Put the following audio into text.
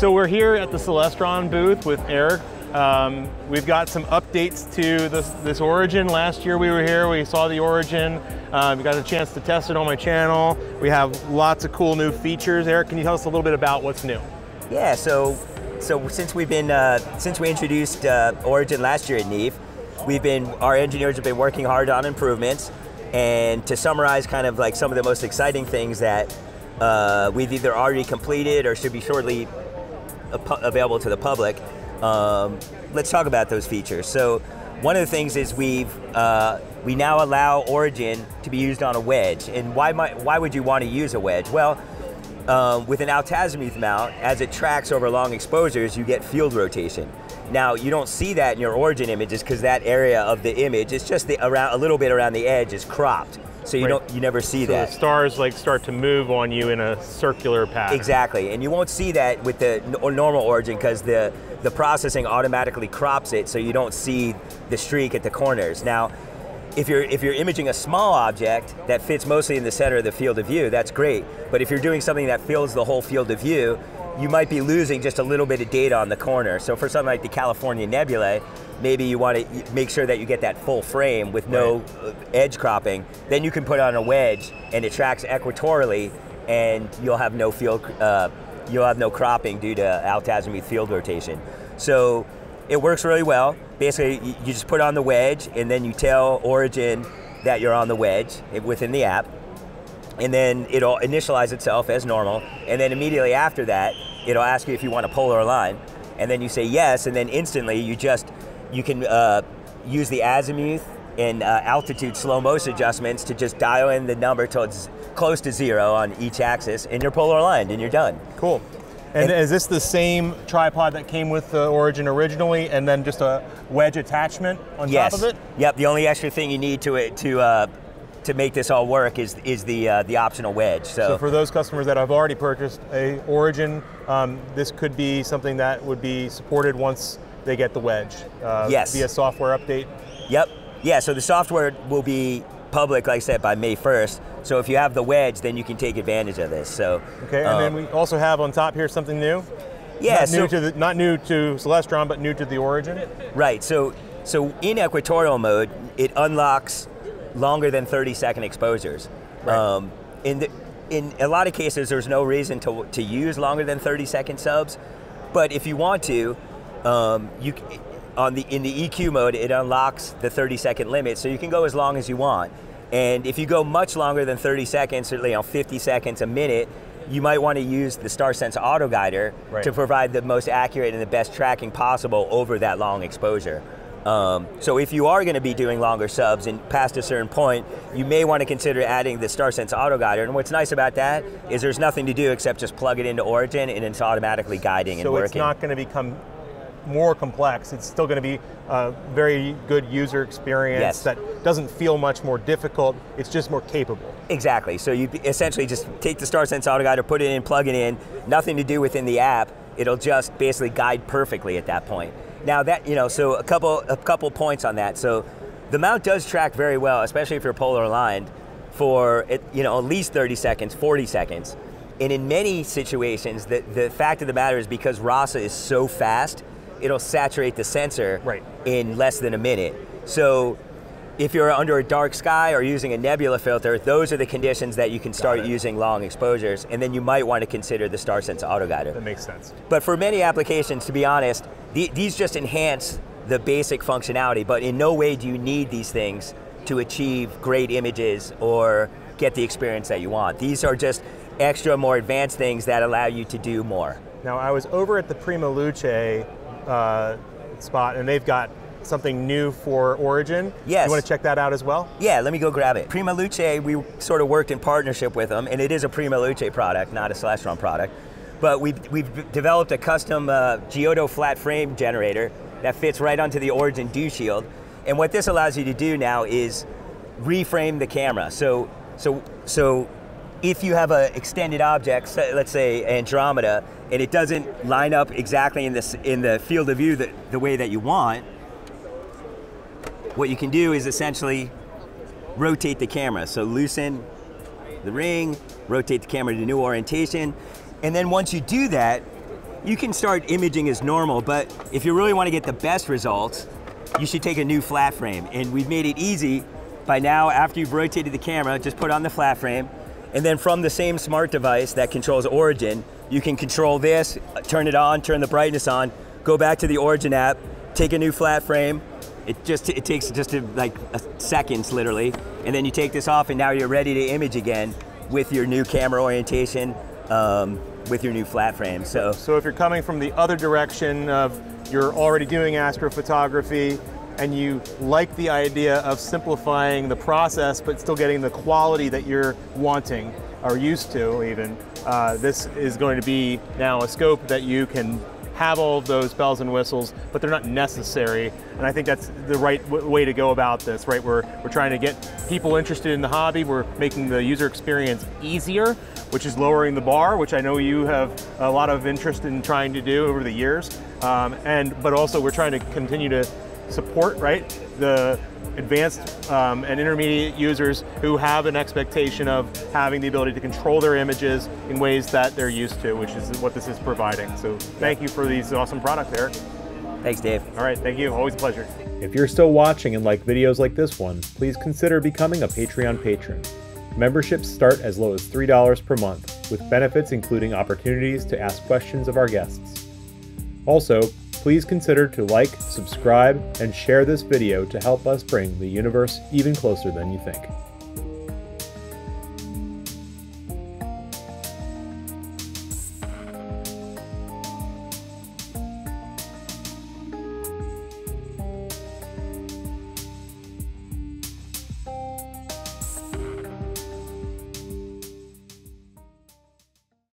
So we're here at the Celestron booth with Eric. Um, we've got some updates to this, this Origin. Last year we were here, we saw the Origin. Um, we got a chance to test it on my channel. We have lots of cool new features. Eric, can you tell us a little bit about what's new? Yeah, so so since we've been uh, since we introduced uh, Origin last year at NEAF, we've been our engineers have been working hard on improvements. And to summarize, kind of like some of the most exciting things that uh, we've either already completed or should be shortly available to the public. Um, let's talk about those features. So one of the things is we've uh, we now allow Origin to be used on a wedge. And why might, why would you want to use a wedge? Well, um, with an altazimuth mount, as it tracks over long exposures, you get field rotation. Now, you don't see that in your origin images because that area of the image, it's just the, around a little bit around the edge is cropped. So you right. don't, you never see so that. The stars like start to move on you in a circular pattern. Exactly, and you won't see that with the normal origin because the the processing automatically crops it, so you don't see the streak at the corners. Now, if you're if you're imaging a small object that fits mostly in the center of the field of view, that's great. But if you're doing something that fills the whole field of view, you might be losing just a little bit of data on the corner. So for something like the California Nebulae, maybe you want to make sure that you get that full frame with no right. edge cropping. Then you can put on a wedge and it tracks equatorially, and you'll have no field, uh, you'll have no cropping due to altazimuth field rotation. So it works really well. Basically, you just put on the wedge, and then you tell Origin that you're on the wedge within the app and then it'll initialize itself as normal, and then immediately after that, it'll ask you if you want a polar align, and then you say yes, and then instantly you just you can uh, use the azimuth and uh, altitude slow motion adjustments to just dial in the number till it's close to zero on each axis, and you're polar aligned, and you're done. Cool. And, and, is this the same tripod that came with the Origin originally, and then just a wedge attachment on yes. top of it? Yep. The only extra thing you need to it to uh, to make this all work is is the uh, the optional wedge. So. so. for those customers that have already purchased a Origin, um, this could be something that would be supported once they get the wedge. Uh, yes. Via software update. Yep. Yeah. So the software will be public, like I said, by May 1st. So if you have the wedge, then you can take advantage of this. So. Okay. And um, then we also have on top here something new. Yeah. Not so, new to the, not new to Celestron, but new to the Origin. Right. So so in equatorial mode, it unlocks longer than 30 second exposures. Right. Um, in, the, in a lot of cases, there's no reason to, to use longer than 30 second subs, but if you want to, um, you on the in the EQ mode, it unlocks the 30 second limit, so you can go as long as you want. And if you go much longer than 30 seconds, certainly you know, 50 seconds, a minute, you might want to use the StarSense Auto Guider right. to provide the most accurate and the best tracking possible over that long exposure. Um, so if you are going to be doing longer subs and past a certain point, you may want to consider adding the StarSense Auto Guider. And what's nice about that is there's nothing to do except just plug it into Origin and it's automatically guiding so and working. So it's not going to become more complex. It's still going to be a very good user experience yes. that doesn't feel much more difficult. It's just more capable. Exactly. So you essentially just take the StarSense Auto Guider, put it in, plug it in, nothing to do within the app. It'll just basically guide perfectly at that point. Now that you know, so a couple a couple points on that. So the mount does track very well, especially if you're polar aligned, for it, you know at least 30 seconds, 40 seconds. And in many situations, the, the fact of the matter is because RASA is so fast, it'll saturate the sensor right. in less than a minute. So if you're under a dark sky or using a nebula filter, those are the conditions that you can start using long exposures, and then you might want to consider the StarSense Auto Guider. That makes sense. But for many applications, to be honest, the, these just enhance the basic functionality, but in no way do you need these things to achieve great images or get the experience that you want. These are just extra, more advanced things that allow you to do more. Now, I was over at the Prima Luce uh, spot, and they've got something new for Origin. Yes. You want to check that out as well? Yeah, let me go grab it. Prima Luce, we sort of worked in partnership with them, and it is a Prima Luce product, not a Celestron product. But we've, we've developed a custom uh, Giotto flat frame generator that fits right onto the Origin dew shield. And what this allows you to do now is reframe the camera. So, so, so if you have an extended object, let's say Andromeda, and it doesn't line up exactly in, this, in the field of view that, the way that you want, what you can do is essentially rotate the camera. So loosen the ring, rotate the camera to new orientation, and then once you do that, you can start imaging as normal, but if you really want to get the best results, you should take a new flat frame. And we've made it easy by now, after you've rotated the camera, just put on the flat frame, and then from the same smart device that controls Origin, you can control this, turn it on, turn the brightness on, go back to the Origin app, take a new flat frame. It just it takes just a, like a seconds literally, and then you take this off, and now you're ready to image again with your new camera orientation, um, with your new flat frame. So, so if you're coming from the other direction of you're already doing astrophotography, and you like the idea of simplifying the process but still getting the quality that you're wanting or used to even, uh, this is going to be now a scope that you can have all of those bells and whistles, but they're not necessary. And I think that's the right way to go about this, right? We're, we're trying to get people interested in the hobby. We're making the user experience easier, which is lowering the bar, which I know you have a lot of interest in trying to do over the years. Um, and But also we're trying to continue to support, right, the advanced um, and intermediate users who have an expectation of having the ability to control their images in ways that they're used to, which is what this is providing. So thank you for these awesome products, Eric. Thanks, Dave. All right, thank you. Always a pleasure. If you're still watching and like videos like this one, please consider becoming a Patreon patron. Memberships start as low as $3 per month, with benefits including opportunities to ask questions of our guests. Also, Please consider to like, subscribe, and share this video to help us bring the universe even closer than you think.